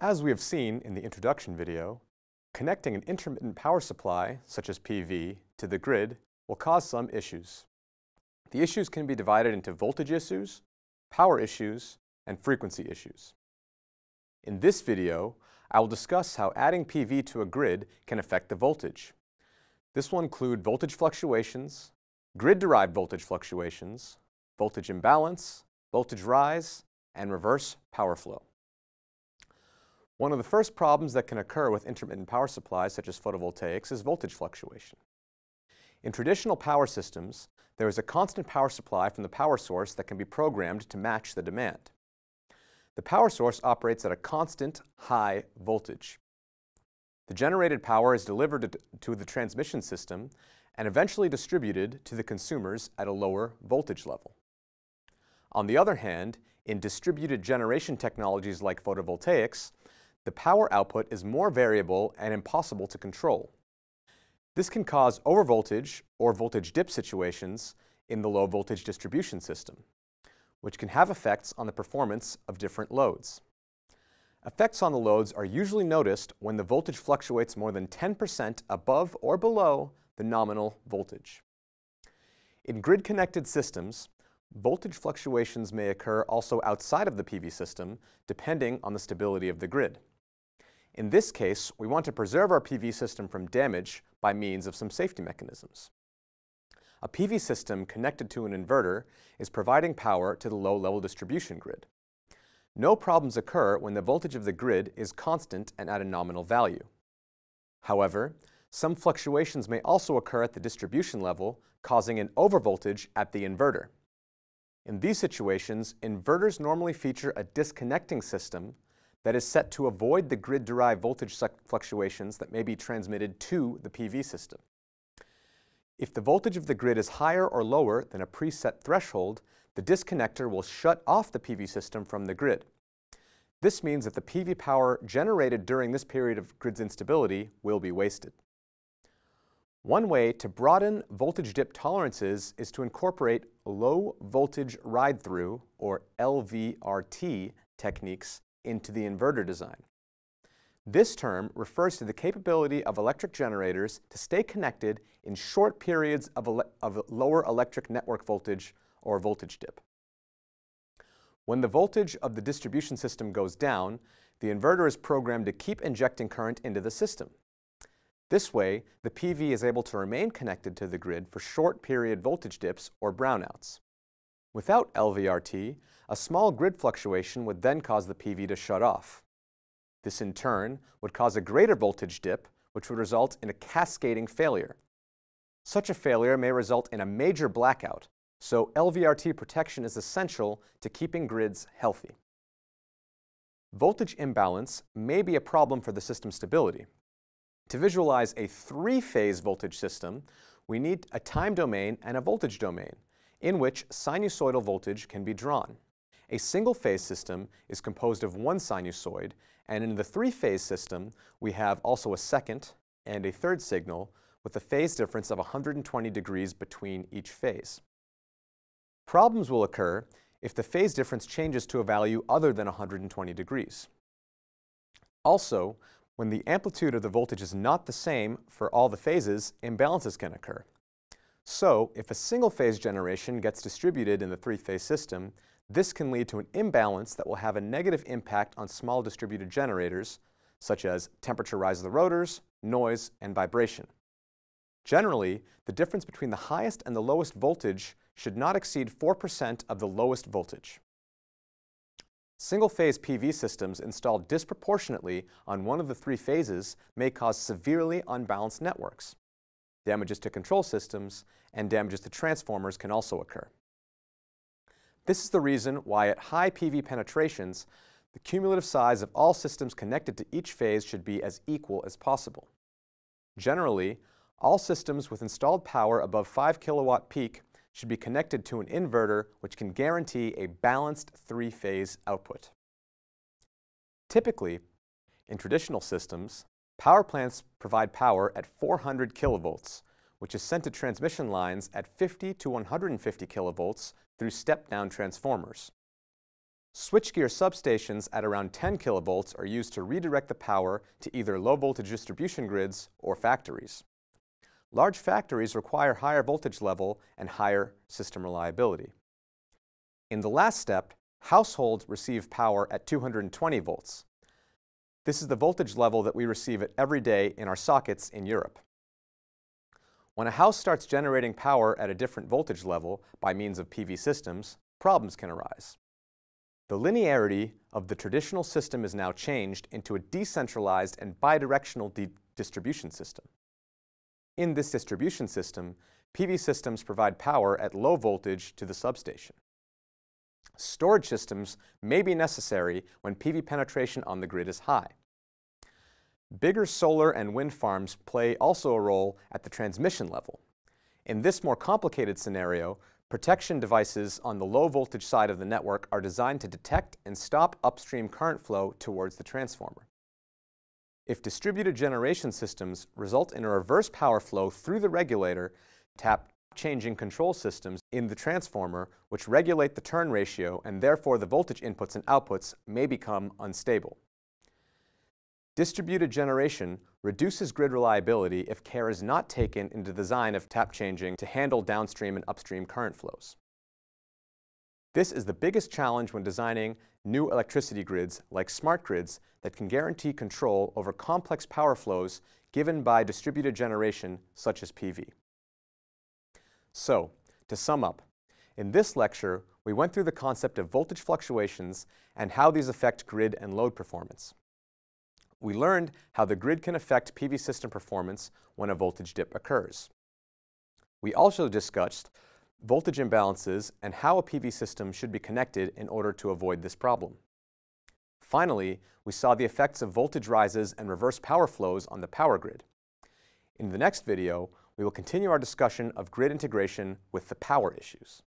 As we have seen in the introduction video, connecting an intermittent power supply, such as PV, to the grid will cause some issues. The issues can be divided into voltage issues, power issues, and frequency issues. In this video, I will discuss how adding PV to a grid can affect the voltage. This will include voltage fluctuations, grid-derived voltage fluctuations, voltage imbalance, voltage rise, and reverse power flow. One of the first problems that can occur with intermittent power supplies, such as photovoltaics, is voltage fluctuation. In traditional power systems, there is a constant power supply from the power source that can be programmed to match the demand. The power source operates at a constant high voltage. The generated power is delivered to the transmission system and eventually distributed to the consumers at a lower voltage level. On the other hand, in distributed generation technologies like photovoltaics, the power output is more variable and impossible to control. This can cause overvoltage or voltage dip situations in the low voltage distribution system, which can have effects on the performance of different loads. Effects on the loads are usually noticed when the voltage fluctuates more than 10% above or below the nominal voltage. In grid-connected systems, voltage fluctuations may occur also outside of the PV system, depending on the stability of the grid. In this case, we want to preserve our PV system from damage by means of some safety mechanisms. A PV system connected to an inverter is providing power to the low-level distribution grid. No problems occur when the voltage of the grid is constant and at a nominal value. However, some fluctuations may also occur at the distribution level, causing an overvoltage at the inverter. In these situations, inverters normally feature a disconnecting system that is set to avoid the grid-derived voltage fluctuations that may be transmitted to the PV system. If the voltage of the grid is higher or lower than a preset threshold, the disconnector will shut off the PV system from the grid. This means that the PV power generated during this period of grid's instability will be wasted. One way to broaden voltage dip tolerances is to incorporate low voltage ride-through, or LVRT, techniques into the inverter design. This term refers to the capability of electric generators to stay connected in short periods of, ele of lower electric network voltage or voltage dip. When the voltage of the distribution system goes down, the inverter is programmed to keep injecting current into the system. This way, the PV is able to remain connected to the grid for short period voltage dips or brownouts. Without LVRT, a small grid fluctuation would then cause the PV to shut off. This in turn would cause a greater voltage dip, which would result in a cascading failure. Such a failure may result in a major blackout, so LVRT protection is essential to keeping grids healthy. Voltage imbalance may be a problem for the system stability. To visualize a three-phase voltage system, we need a time domain and a voltage domain, in which sinusoidal voltage can be drawn. A single-phase system is composed of one sinusoid, and in the three-phase system, we have also a second and a third signal with a phase difference of 120 degrees between each phase. Problems will occur if the phase difference changes to a value other than 120 degrees. Also, when the amplitude of the voltage is not the same for all the phases, imbalances can occur. So, if a single-phase generation gets distributed in the three-phase system, this can lead to an imbalance that will have a negative impact on small distributed generators, such as temperature rise of the rotors, noise, and vibration. Generally, the difference between the highest and the lowest voltage should not exceed 4% of the lowest voltage. Single-phase PV systems installed disproportionately on one of the three phases may cause severely unbalanced networks. Damages to control systems and damages to transformers can also occur. This is the reason why at high PV penetrations, the cumulative size of all systems connected to each phase should be as equal as possible. Generally, all systems with installed power above 5 kilowatt peak should be connected to an inverter which can guarantee a balanced three-phase output. Typically, in traditional systems, power plants provide power at 400 kilovolts, which is sent to transmission lines at 50 to 150 kilovolts through step-down transformers. Switchgear substations at around 10 kilovolts are used to redirect the power to either low voltage distribution grids or factories. Large factories require higher voltage level and higher system reliability. In the last step, households receive power at 220 volts. This is the voltage level that we receive it every day in our sockets in Europe. When a house starts generating power at a different voltage level by means of PV systems, problems can arise. The linearity of the traditional system is now changed into a decentralized and bidirectional distribution system. In this distribution system, PV systems provide power at low voltage to the substation. Storage systems may be necessary when PV penetration on the grid is high. Bigger solar and wind farms play also a role at the transmission level. In this more complicated scenario, protection devices on the low voltage side of the network are designed to detect and stop upstream current flow towards the transformer. If distributed generation systems result in a reverse power flow through the regulator, tap changing control systems in the transformer which regulate the turn ratio and therefore the voltage inputs and outputs may become unstable. Distributed generation reduces grid reliability if care is not taken in the design of tap changing to handle downstream and upstream current flows. This is the biggest challenge when designing new electricity grids like smart grids that can guarantee control over complex power flows given by distributed generation such as PV. So, to sum up, in this lecture, we went through the concept of voltage fluctuations and how these affect grid and load performance. We learned how the grid can affect PV system performance when a voltage dip occurs. We also discussed voltage imbalances and how a PV system should be connected in order to avoid this problem. Finally, we saw the effects of voltage rises and reverse power flows on the power grid. In the next video, we will continue our discussion of grid integration with the power issues.